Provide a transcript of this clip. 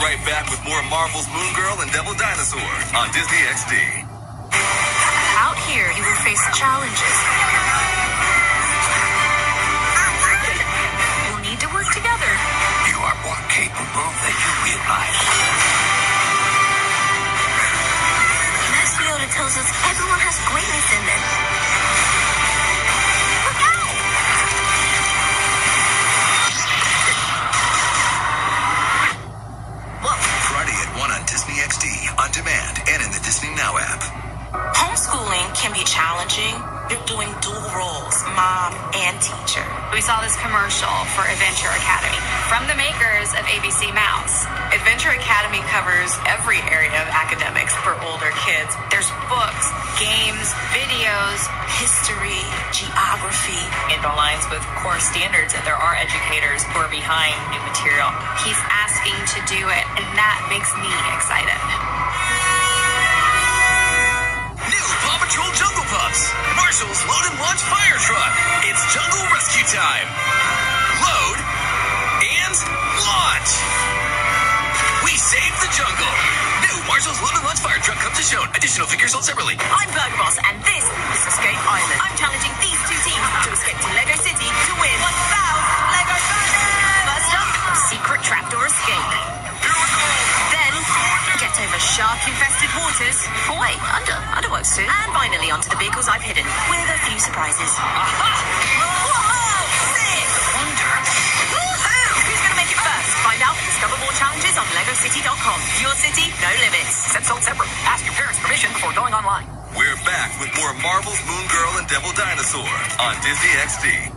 right back with more Marvel's Moon Girl and Devil Dinosaur on Disney XD. Out here, you will face challenges. You'll need to work together. You are more capable than you realize. Demand, and in the Disney Now app. Homeschooling can be challenging. You're doing dual roles, mom and teacher. We saw this commercial for Adventure Academy from the makers of ABC Mouse. Adventure Academy covers every area of academics for older kids. There's books, games, videos, History, geography. It aligns with core standards, and there are educators who are behind new material. He's asking to do it, and that makes me excited. Marshall's load and launch fire truck. It's jungle rescue time. Load and launch. We saved the jungle. New Marshall's load and launch fire truck comes as shown. Additional figures sold separately. I'm Burger Boss, and this is Escape Island. I'm challenging these two teams to escape to Lego City to win 1,000 Lego bonus. First up, secret trapdoor escape. Then, get over shark-infested waters. Oh, wait, under, under works too. And finally, onto the vehicles I've hidden with a few surprises. Aha! Whoa! Sick! Wonder. Woohoo! Who's gonna make it first? Find out and discover more challenges on LegoCity.com. Your city, no limits. Set sold separate. Ask your parents' permission before going online. We're back with more Marvel's Moon Girl and Devil Dinosaur on Disney XD.